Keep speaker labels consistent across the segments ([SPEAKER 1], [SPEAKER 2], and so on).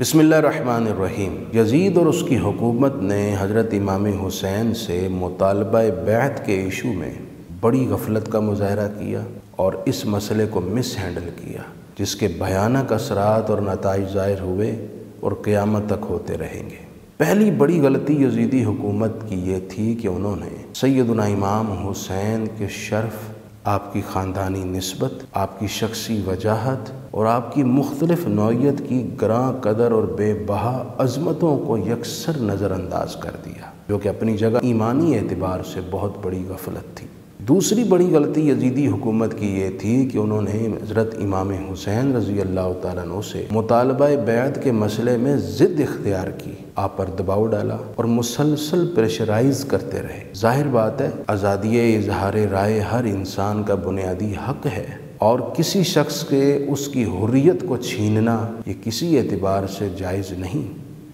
[SPEAKER 1] बसमीम यजीद और उसकी हुकूमत ने हज़रत इमाम हुसैन से मुतालबा बैत के इशू में बड़ी गफलत का मुजाहरा किया और इस मसले को मिस हैंडल किया, जिसके भयानक असरात और नतज ज़ाहिर हुए और क़यामत तक होते रहेंगे। पहली बड़ी गलती यजीदी हुकूमत की ये थी कि उन्होंने सैदना इमाम हुसैन के शर्फ़ आपकी ख़ानदानी नस्बत, आपकी शख्सी वजाहत और आपकी मुख्तलिफ़ नौीयत की ग्रां कदर और बेबहा अजमतों को यकसर नज़रअंदाज कर दिया, जो कि अपनी जगह ईमानी एतबार से बहुत बड़ी गफलत थी। दूसरी बड़ी गलती यजीदी हुकूमत की ये थी कि उन्होंने हज़रत इमाम हुसैन रज़ी अल्लाह तु से मुतालबा बैत के मसले में ज़िद इख्तियार की। आप पर दबाव डाला और मुसलसल प्रेशराइज करते रहे। ज़ाहिर बात है आज़ादी इजहार, राय हर इंसान का बुनियादी हक है और किसी शख्स के उसकी हुर्रियत को छीनना ये किसी एतबार से जायज़ नहीं।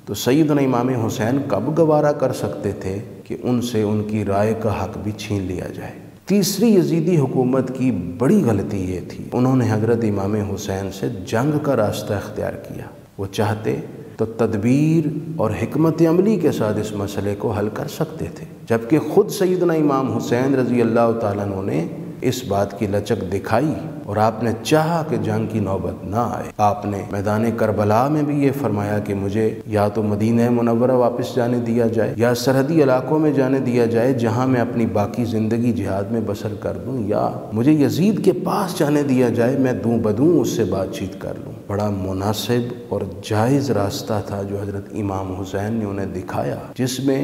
[SPEAKER 1] तो सैदन इमाम हुसैन कब गवारा कर सकते थे कि उनसे उनकी राय का हक भी छीन लिया जाए? तीसरी यजीदी हुकूमत की बड़ी गलती ये थी। उन्होंने हज़रत इमाम हुसैन से जंग का रास्ता अख्तियार किया। वो चाहते तो तदबीर और हमत अमली के साथ इस मसले को हल कर सकते थे। जबकि ख़ुद सईदना इमाम हुसैन रज़ी अल्लाह तु ने इस बात की लचक दिखाई और आपने चाहा कि जंग की नौबत ना आए। आपने मैदान करबला में भी ये फरमाया कि मुझे या तो मदीन मुनवरा वापस जाने दिया जाए या सरहदी इलाकों में जाने दिया जाए जहाँ मैं अपनी बाकी ज़िंदगी जिहाद में बसर कर दूँ या मुझे यजीद के पास जाने दिया जाए, मैं दूँ बदूँ उससे बातचीत कर लूँ। बड़ा मुनासिब और जायज़ रास्ता था जो हज़रत इमाम हुसैन ने उन्हें दिखाया, जिसमें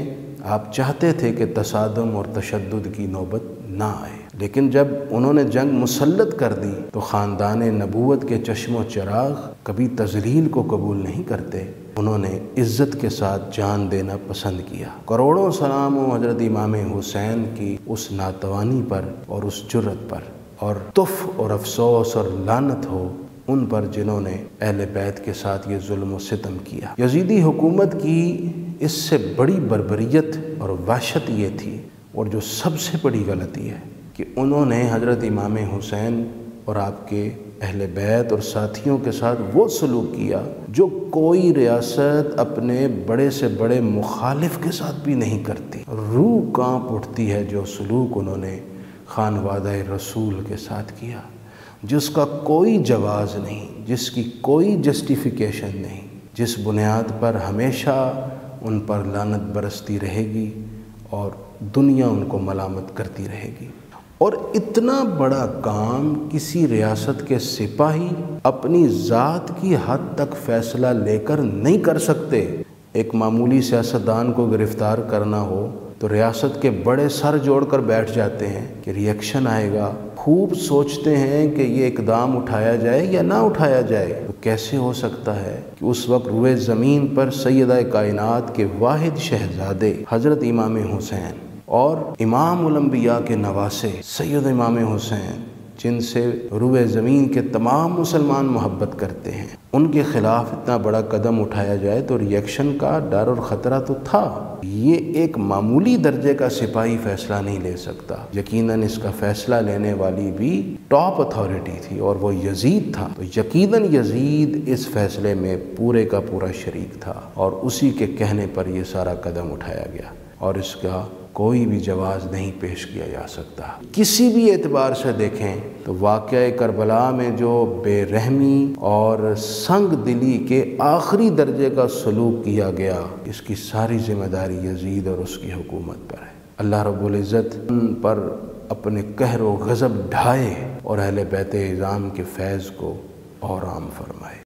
[SPEAKER 1] आप चाहते थे कि तसादम और तशद की नौबत ना आए। लेकिन जब उन्होंने जंग मुसलत कर दी तो ख़ानदान नबूत के चश्मो चराग कभी तजलील को कबूल नहीं करते। उन्होंने इज़्ज़त के साथ जान देना पसंद किया। करोड़ों सलाम हज़रत इमाम हुसैन की उस नातवानी पर और उस जुर्रत पर। और तुफ और अफसोस और लानत हो उन पर जिन्होंने अहल बैत के साथ ये जुल्म सितम किया। यजीदी हुकूमत की इससे बड़ी बरबरीत और वहशत ये थी और जो सबसे बड़ी गलती है कि उन्होंने हज़रत इमाम हुसैन और आपके अहल बैत और साथियों के साथ वो सलूक किया जो कोई रियासत अपने बड़े से बड़े मुखालिफ के साथ भी नहीं करती। रूह काँप उठती है जो सलूक उन्होंने खानवाद रसूल के साथ किया। जिसका कोई जवाज़ नहीं, जिसकी कोई जस्टिफिकेशन नहीं, जिस बुनियाद पर हमेशा उन पर लानत बरसती रहेगी और दुनिया उनको मलामत करती रहेगी। और इतना बड़ा काम किसी रियासत के सिपाही अपनी ज़ात की हद तक फैसला लेकर नहीं कर सकते। एक मामूली सियासतदान को गिरफ़्तार करना हो तो रियासत के बड़े सर जोड़ कर बैठ जाते हैं कि रिएक्शन आएगा। खूब सोचते हैं कि ये इकदाम उठाया जाए या ना उठाया जाए। तो कैसे हो सकता है कि उस वक्त रुए ज़मीन पर सैदा कायनात के वाहिद शहजादे हज़रत इमाम हुसैन और इमाम उलम्बिया के नवासे सैद इमाम हुसैन जिनसे रुए ज़मीन के तमाम मुसलमान मोहब्बत करते हैं। उनके ख़िलाफ़ इतना बड़ा कदम उठाया जाए तो रिएक्शन का डर और ख़तरा तो था। ये एक मामूली दर्जे का सिपाही फ़ैसला नहीं ले सकता। यकीनन इसका फ़ैसला लेने वाली भी टॉप अथॉरिटी थी और वो यजीद था। तो यकीनन यजीद इस फैसले में पूरे का पूरा शरीक था और उसी के कहने पर यह सारा कदम उठाया गया और इसका कोई भी जवाब नहीं पेश किया जा सकता। किसी भी एतबार से देखें तो वाक़ करबला में जो बेरहमी और संग दिली के आखिरी दर्जे का सलूक किया गया, इसकी सारी ज़िम्मेदारी यजीद और उसकी हुकूमत पर है। अल्लाह रबुल्ज़त उन पर अपने कहर व गज़ब ढाए और अहल बैत इज़ाम के फैज़ को और आम फरमाए।